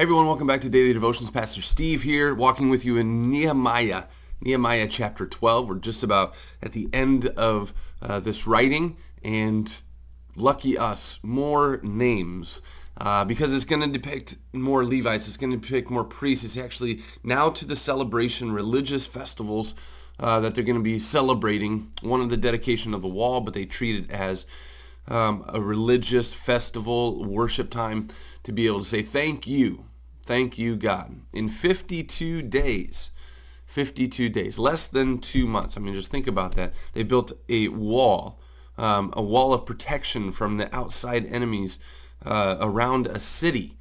Everyone, welcome back to Daily Devotions. Pastor Steve here, walking with you in Nehemiah. Nehemiah chapter 12. We're just about at the end of uh, this writing, and lucky us, more names. Uh, because it's going to depict more Levites, it's going to depict more priests. It's actually now to the celebration, religious festivals uh, that they're going to be celebrating. One of the dedication of the wall, but they treat it as um, a religious festival, worship time, to be able to say thank you Thank you, God. In 52 days, 52 days, less than two months. I mean, just think about that. They built a wall, um, a wall of protection from the outside enemies uh, around a city.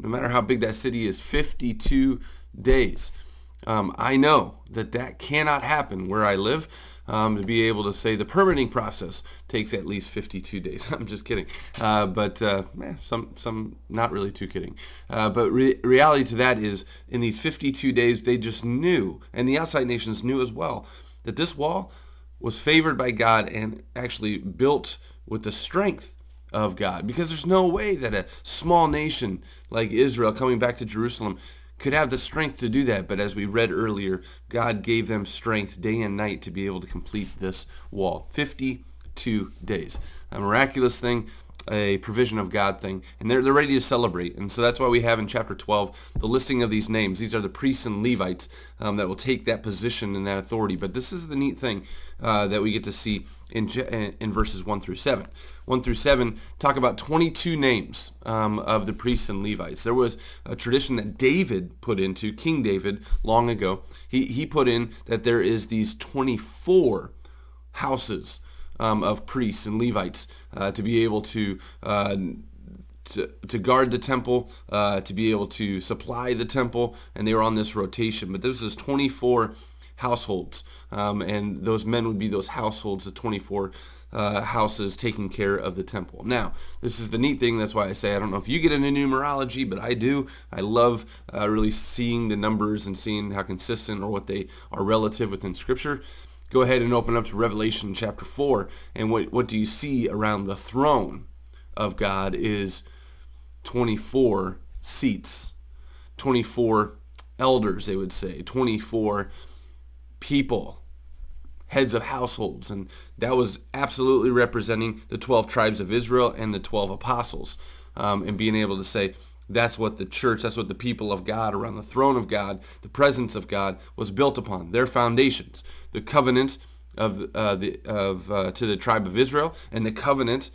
No matter how big that city is, 52 days. Um, I know that that cannot happen where I live um, to be able to say the permitting process takes at least 52 days. I'm just kidding. Uh, but uh, eh, some, some not really too kidding. Uh, but re- reality to that is in these 52 days, they just knew, and the outside nations knew as well, that this wall was favored by God and actually built with the strength of God. Because there's no way that a small nation like Israel coming back to Jerusalem could have the strength to do that. But as we read earlier, God gave them strength day and night to be able to complete this wall. 52 days. A miraculous thing, a provision of God thing. And they're, they're ready to celebrate. And so that's why we have in chapter 12 the listing of these names. These are the priests and Levites um, that will take that position and that authority. But this is the neat thing uh, that we get to see in, in verses 1 through 7. 1 through 7 talk about 22 names um, of the priests and Levites. There was a tradition that David put into, King David, long ago. He, he put in that there is these 24 houses um, of priests and Levites uh, to be able to uh, to, to guard the temple, uh, to be able to supply the temple, and they were on this rotation. But this is 24 households, um, and those men would be those households, the 24 uh, houses taking care of the temple. Now, this is the neat thing. That's why I say I don't know if you get into numerology, but I do. I love uh, really seeing the numbers and seeing how consistent or what they are relative within Scripture. Go ahead and open up to Revelation chapter 4, and what, what do you see around the throne of God is 24 seats, 24 elders, they would say, 24 people, heads of households. And that was absolutely representing the 12 tribes of Israel and the 12 apostles. Um, and being able to say, that's what the church, that's what the people of God around the throne of God, the presence of God was built upon. Their foundations, the covenant of uh, the of uh, to the tribe of Israel, and the covenant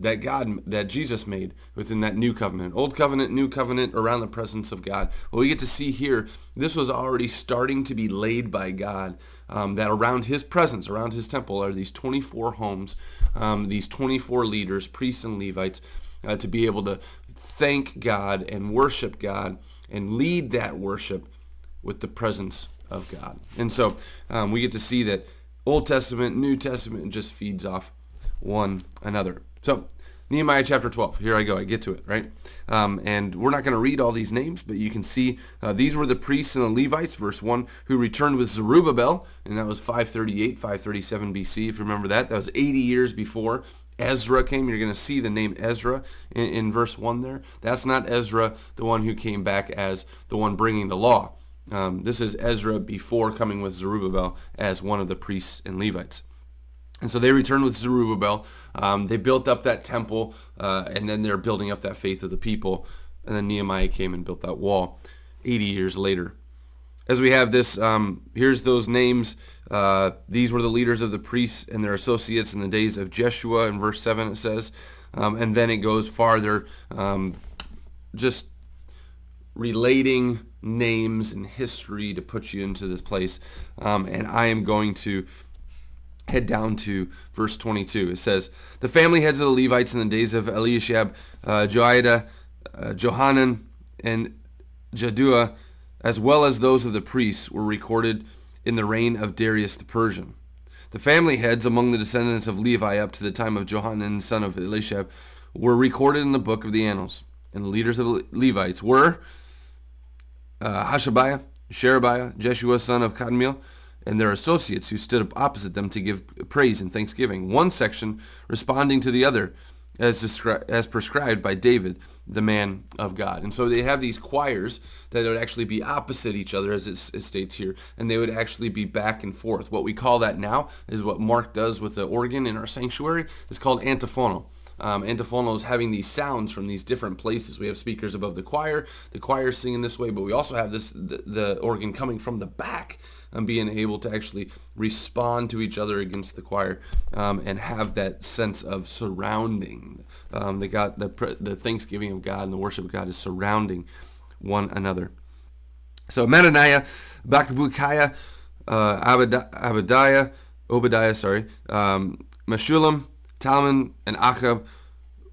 that God, that Jesus made within that new covenant. Old covenant, new covenant around the presence of God. Well, we get to see here, this was already starting to be laid by God, um, that around his presence, around his temple, are these 24 homes, um, these 24 leaders, priests and Levites, uh, to be able to thank God and worship God and lead that worship with the presence of God. And so um, we get to see that Old Testament, New Testament just feeds off one another. So Nehemiah chapter 12. Here I go. I get to it, right? Um, and we're not going to read all these names, but you can see uh, these were the priests and the Levites, verse 1, who returned with Zerubbabel, and that was 538, 537 BC, if you remember that. That was 80 years before Ezra came. You're going to see the name Ezra in, in verse 1 there. That's not Ezra, the one who came back as the one bringing the law. Um, this is Ezra before coming with Zerubbabel as one of the priests and Levites. And so they returned with Zerubbabel. Um, they built up that temple, uh, and then they're building up that faith of the people. And then Nehemiah came and built that wall 80 years later. As we have this, um, here's those names. Uh, these were the leaders of the priests and their associates in the days of Jeshua. In verse 7 it says. Um, and then it goes farther, um, just relating names and history to put you into this place. Um, and I am going to head down to verse 22. It says, The family heads of the Levites in the days of Eliashib, uh, Joiada, uh, Johanan, and Jaddua, as well as those of the priests, were recorded in the reign of Darius the Persian. The family heads among the descendants of Levi up to the time of Johanan, son of Eliashib, were recorded in the book of the annals. And the leaders of the Levites were uh, Hashabiah, Sherebiah, Jeshua, son of Kadmiel, and their associates who stood opposite them to give praise and thanksgiving. One section responding to the other as, descri- as prescribed by David, the man of God. And so they have these choirs that would actually be opposite each other, as it, it, states here, and they would actually be back and forth. What we call that now is what Mark does with the organ in our sanctuary. It's called antiphonal. Um, is having these sounds from these different places. We have speakers above the choir, the choir singing this way, but we also have this the, the organ coming from the back and being able to actually respond to each other against the choir um, and have that sense of surrounding. Um, the God, the, the thanksgiving of God and the worship of God is surrounding one another. So Mattaniah, Bakbukiah, uh, Abadiah, Obadiah, sorry, um, Meshullam, Talmon, and Achab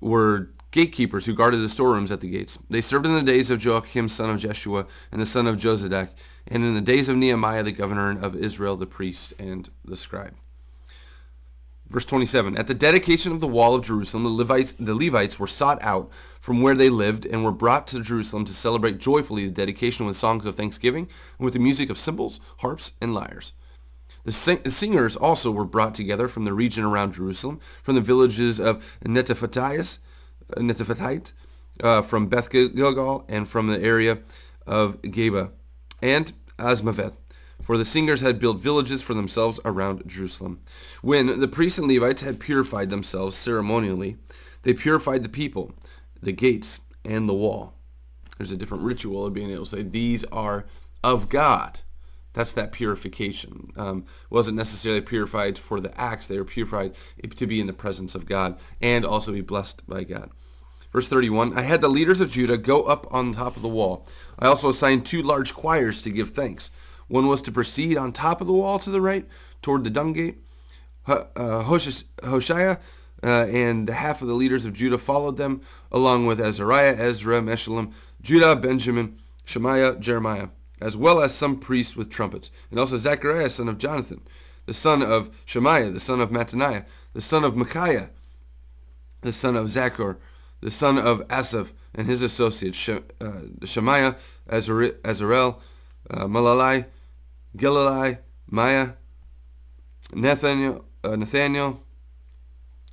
were gatekeepers who guarded the storerooms at the gates. They served in the days of Joachim, son of Jeshua, and the son of Jozadak, and in the days of Nehemiah, the governor of Israel, the priest and the scribe. Verse 27, At the dedication of the wall of Jerusalem, the Levites, the Levites were sought out from where they lived and were brought to Jerusalem to celebrate joyfully the dedication with songs of thanksgiving and with the music of cymbals, harps, and lyres. The, sing- the singers also were brought together from the region around Jerusalem, from the villages of Netophathite, uh, from Beth Gilgal, and from the area of Geba, and Azmaveth for the singers had built villages for themselves around Jerusalem. When the priests and Levites had purified themselves ceremonially, they purified the people, the gates, and the wall. There's a different ritual of being able to say these are of God. That's that purification. Um, wasn't necessarily purified for the acts. They were purified to be in the presence of God and also be blessed by God. Verse 31, I had the leaders of Judah go up on top of the wall. I also assigned two large choirs to give thanks. One was to proceed on top of the wall to the right toward the dung gate. Uh, Hoshea uh, and half of the leaders of Judah followed them, along with Azariah, Ezra, Meshullam, Judah, Benjamin, Shemaiah, Jeremiah, as well as some priests with trumpets, and also Zechariah, son of Jonathan, the son of Shemaiah, the son of Mattaniah, the son of Micaiah, the son of Zachor, the son of Asaph, and his associates, Shemaiah, Azarel, uh, Malalai, Gilalai, Maya, Nathaniel, uh, Nathaniel,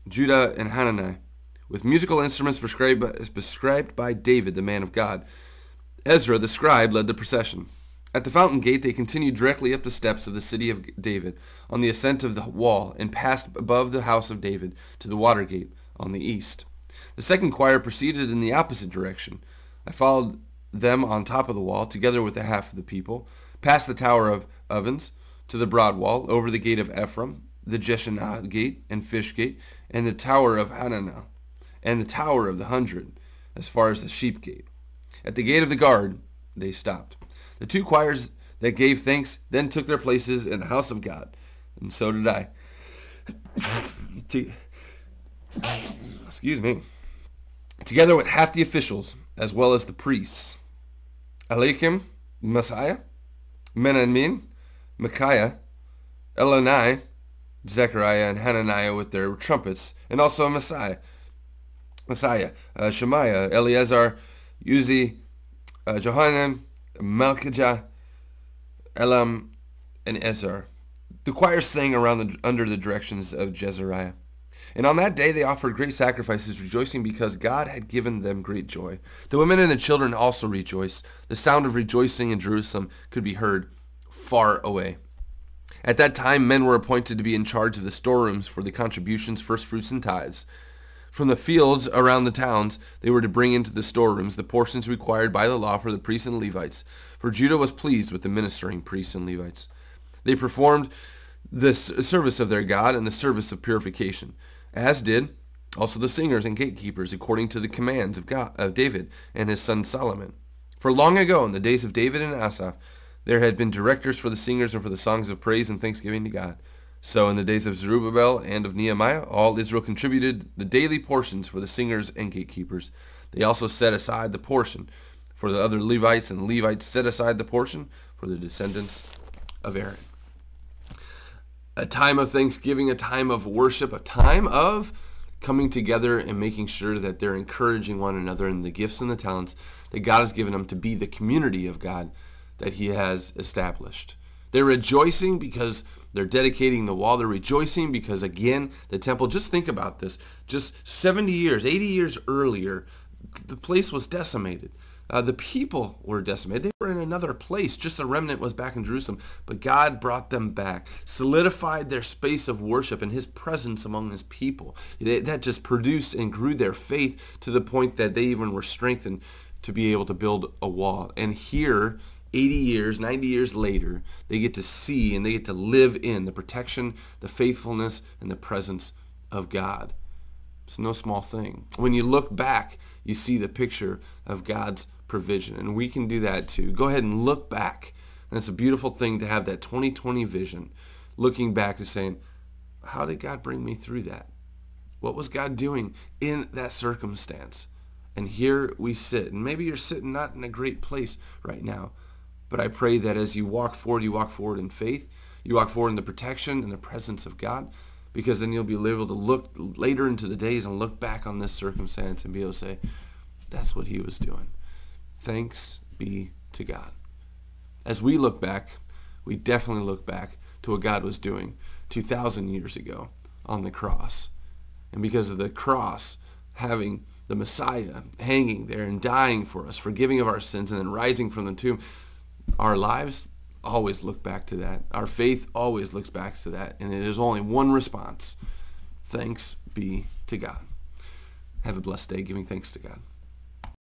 Judah, and Hanani, with musical instruments prescribed by, prescribed by David, the man of God. Ezra, the scribe, led the procession. At the fountain gate, they continued directly up the steps of the city of David on the ascent of the wall and passed above the house of David to the water gate on the east. The second choir proceeded in the opposite direction. I followed them on top of the wall, together with the half of the people, past the tower of ovens, to the broad wall, over the gate of Ephraim, the Jeshanah gate and fish gate, and the tower of Hananel, and the tower of the hundred, as far as the sheep gate. At the gate of the guard, they stopped. The two choirs that gave thanks then took their places in the house of God, and so did I. Excuse me. Together with half the officials, as well as the priests. Eliakim, Maaseiah, Miniamin, Micaiah, Elonai, Zechariah, and Hananiah with their trumpets, and also Maaseiah, Maaseiah, uh, Shemaiah, Eleazar, Uzzi, uh, Johanan, Malchijah, Elam, and Ezra. The choir sang around the, under the directions of Jezariah. And on that day they offered great sacrifices, rejoicing because God had given them great joy. The women and the children also rejoiced. The sound of rejoicing in Jerusalem could be heard far away. At that time, men were appointed to be in charge of the storerooms for the contributions, first fruits, and tithes. From the fields around the towns, they were to bring into the storerooms the portions required by the law for the priests and Levites, for Judah was pleased with the ministering priests and Levites. They performed the service of their God and the service of purification as did also the singers and gatekeepers according to the commands of, God, of David and his son Solomon. For long ago, in the days of David and Asaph, there had been directors for the singers and for the songs of praise and thanksgiving to God. So in the days of Zerubbabel and of Nehemiah, all Israel contributed the daily portions for the singers and gatekeepers. They also set aside the portion for the other Levites, and the Levites set aside the portion for the descendants of Aaron a time of thanksgiving, a time of worship, a time of coming together and making sure that they're encouraging one another in the gifts and the talents that God has given them to be the community of God that he has established. They're rejoicing because they're dedicating the wall. They're rejoicing because, again, the temple, just think about this. Just 70 years, 80 years earlier, the place was decimated. Uh, the people were decimated. They were in another place. Just a remnant was back in Jerusalem. But God brought them back, solidified their space of worship and his presence among his people. That just produced and grew their faith to the point that they even were strengthened to be able to build a wall. And here, 80 years, 90 years later, they get to see and they get to live in the protection, the faithfulness, and the presence of God. It's no small thing. When you look back, you see the picture of God's provision. And we can do that too. Go ahead and look back. And it's a beautiful thing to have that 2020 vision, looking back and saying, how did God bring me through that? What was God doing in that circumstance? And here we sit. And maybe you're sitting not in a great place right now. But I pray that as you walk forward, you walk forward in faith. You walk forward in the protection and the presence of God. Because then you'll be able to look later into the days and look back on this circumstance and be able to say, that's what he was doing. Thanks be to God. As we look back, we definitely look back to what God was doing 2,000 years ago on the cross. And because of the cross, having the Messiah hanging there and dying for us, forgiving of our sins, and then rising from the tomb, our lives always look back to that. Our faith always looks back to that. And it is only one response. Thanks be to God. Have a blessed day giving thanks to God.